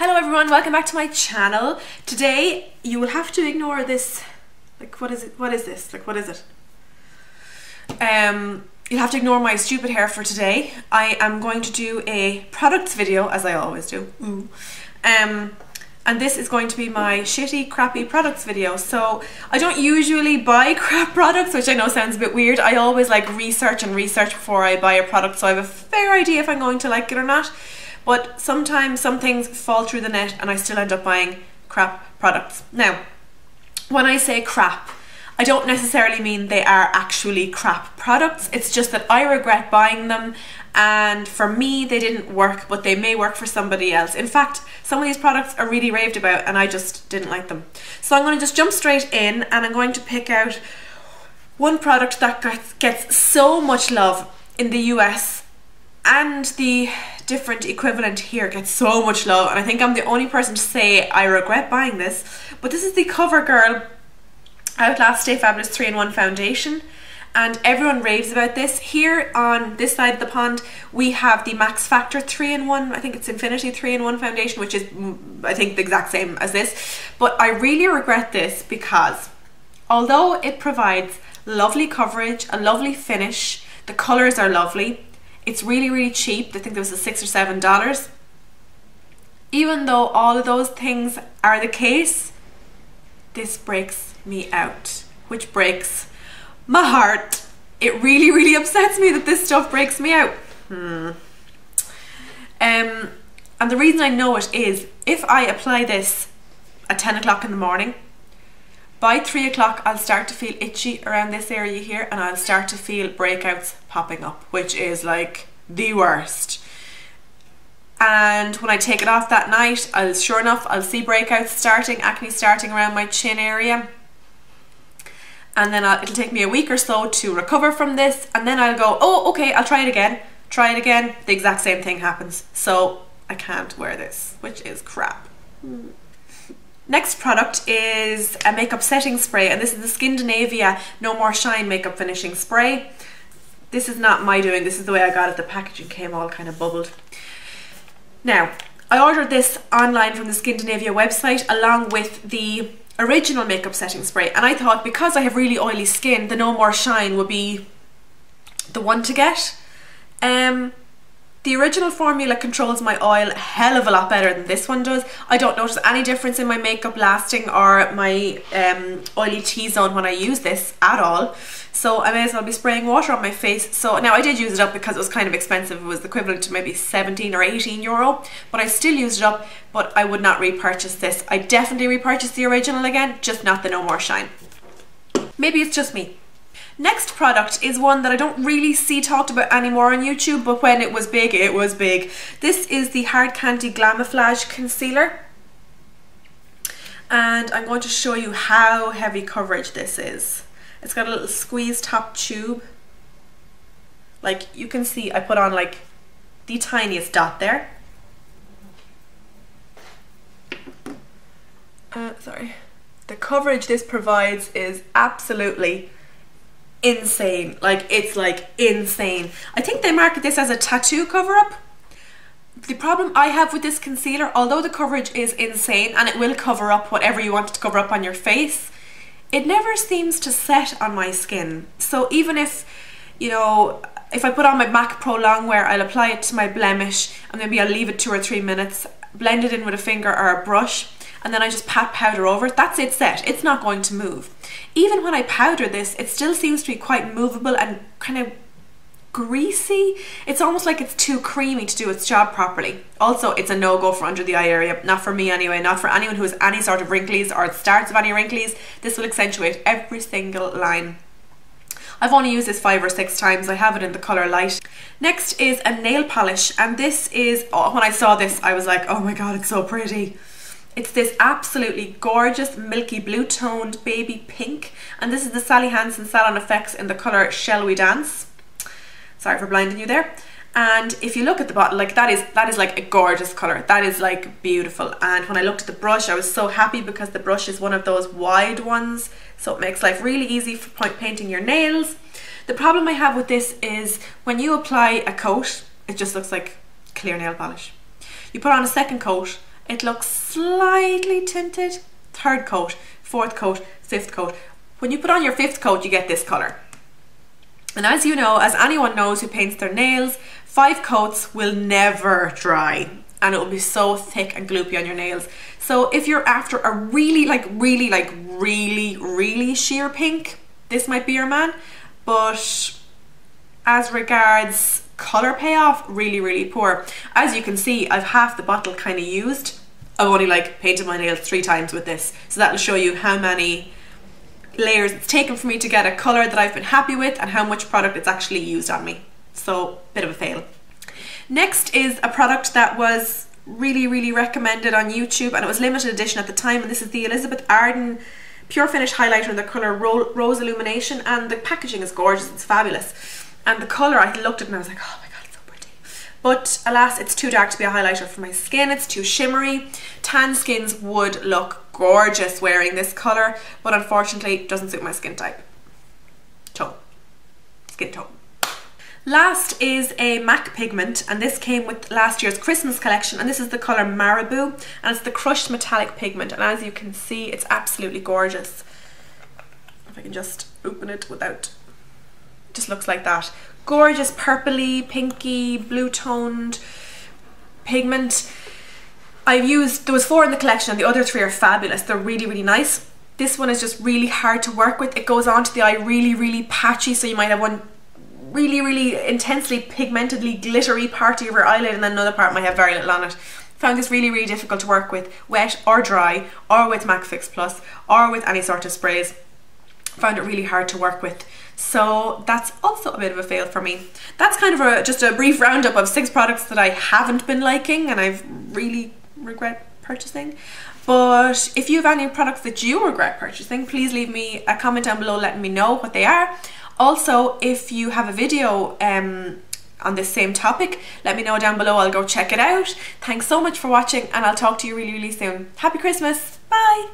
Hello everyone, welcome back to my channel. Today you will have to ignore this, like what is it, what is this, like what is it? Um, you'll have to ignore my stupid hair for today. I am going to do a products video, as I always do. Ooh. Um, and this is going to be my shitty, crappy products video. So I don't usually buy crap products, which I know sounds a bit weird. I always like research and research before I buy a product so I have a fair idea if I'm going to like it or not. But sometimes some things fall through the net and I still end up buying crap products. Now, when I say crap, I don't necessarily mean they are actually crap products. It's just that I regret buying them and for me they didn't work but they may work for somebody else. In fact, some of these products are really raved about and I just didn't like them. So I'm going to just jump straight in and I'm going to pick out one product that gets, so much love in the US and the different equivalent here gets so much love and I think I'm the only person to say I regret buying this but this is the CoverGirl Outlast Stay Fabulous 3-in-1 foundation and everyone raves about this. Here on this side of the pond we have the Max Factor 3-in-1, I think it's Facefinity 3-in-1 foundation which is I think the exact same as this but I really regret this because although it provides lovely coverage, a lovely finish, the colours are lovely, it's really, really cheap. I think there was a six or seven dollars. Even though all of those things are the case, this breaks me out, which breaks my heart. It really, really upsets me that this stuff breaks me out. Hmm. Um, and the reason I know it is if I apply this at 10 o'clock in the morning, by 3 o'clock I'll start to feel itchy around this area here and I'll start to feel breakouts popping up, which is like the worst. And when I take it off that night, I'll sure enough, I'll see breakouts starting, acne starting around my chin area. And then I'll, it'll take me a week or so to recover from this. And then I'll go, oh, okay, I'll try it again. Try it again. The exact same thing happens. So I can't wear this, which is crap. Mm. Next product is a makeup setting spray and this is the Skindinavia No More Shine makeup finishing spray. This is not my doing, this is the way I got it. The packaging came all kind of bubbled. Now, I ordered this online from the Skindinavia website along with the original makeup setting spray and I thought because I have really oily skin the No More Shine would be the one to get. Um, the original formula controls my oil a hell of a lot better than this one does. I don't notice any difference in my makeup lasting or my um, oily T-zone when I use this at all. So I may as well be spraying water on my face. So now I did use it up because it was kind of expensive. It was equivalent to maybe 17 or 18 euro, but I still used it up, but I would not repurchase this. I definitely repurchase the original again, just not the No More Shine. Maybe it's just me. Next product is one that I don't really see talked about anymore on YouTube, but when it was big, it was big. This is the Hard Candy Glamouflage Concealer. And I'm going to show you how heavy coverage this is. It's got a little squeeze top tube. Like you can see I put on like the tiniest dot there. Uh, sorry. The coverage this provides is absolutely insane. Like it's like insane. I think they market this as a tattoo cover up. The problem I have with this concealer, although the coverage is insane and it will cover up whatever you want it to cover up on your face, it never seems to set on my skin. So even if, you know, if I put on my MAC Pro Longwear, I'll apply it to my blemish and maybe I'll leave it two or three minutes, blend it in with a finger or a brush, and then I just pat powder over it. That's it set. It's not going to move. Even when I powder this, it still seems to be quite movable and kind of greasy. It's almost like it's too creamy to do its job properly. Also, it's a no-go for under the eye area. Not for me anyway, not for anyone who has any sort of wrinkles or starts of any wrinkles. This will accentuate every single line. I've only used this five or six times. I have it in the colour light. Next is a nail polish and this is, oh, when I saw this I was like, oh my god, it's so pretty. It's this absolutely gorgeous milky blue toned baby pink and this is the Sally Hansen Salon Effects in the colour Shall We Dance. Sorry for blinding you there. And if you look at the bottle, like that is that is like a gorgeous colour. That is like beautiful. And when I looked at the brush, I was so happy because the brush is one of those wide ones. So it makes life really easy for point painting your nails. The problem I have with this is when you apply a coat, it just looks like clear nail polish. You put on a second coat, It looks slightly tinted. Third coat, fourth coat, fifth coat. When you put on your fifth coat, you get this colour. And as you know, as anyone knows who paints their nails, five coats will never dry and it will be so thick and gloopy on your nails. So if you're after a really like really like really really sheer pink, this might be your man. But as regards color payoff, really really poor. As you can see, I've half the bottle kind of used. I've only like painted my nails three times with this. So that'll show you how many layers it's taken for me to get a colour that I've been happy with and how much product it's actually used on me. So, bit of a fail. Next is a product that was really, really recommended on YouTube and it was limited edition at the time and this is the Elizabeth Arden Pure Finish Highlighter in the colour Rose Illumination and the packaging is gorgeous, it's fabulous. And the colour, I looked at it and I was like, oh my god, it's so pretty. But alas, it's too dark to be a highlighter for my skin, it's too shimmery. Tan skins would look gorgeous wearing this colour, but unfortunately it doesn't suit my skin type. Tone. Skin tone. Last is a MAC pigment and this came with last year's Christmas collection and this is the colour Marabou and it's the crushed metallic pigment and as you can see it's absolutely gorgeous. If I can just open it without, it just looks like that. Gorgeous purpley, pinky, blue toned pigment. I've used, there was four in the collection and the other three are fabulous. They're really, really nice. This one is just really hard to work with. It goes onto the eye really, really patchy so you might have one really, really intensely pigmentedly glittery part of your eyelid and then another part might have very little on it. Found this really, really difficult to work with, wet or dry, or with MAC Fix Plus, or with any sort of sprays. Found it really hard to work with. So that's also a bit of a fail for me. That's kind of a, just a brief roundup of six products that I haven't been liking and I've really regret purchasing. But if you have any products that you regret purchasing, please leave me a comment down below letting me know what they are. Also, if you have a video um, on this same topic, let me know down below. I'll go check it out. Thanks so much for watching and I'll talk to you really, really soon. Happy Christmas. Bye.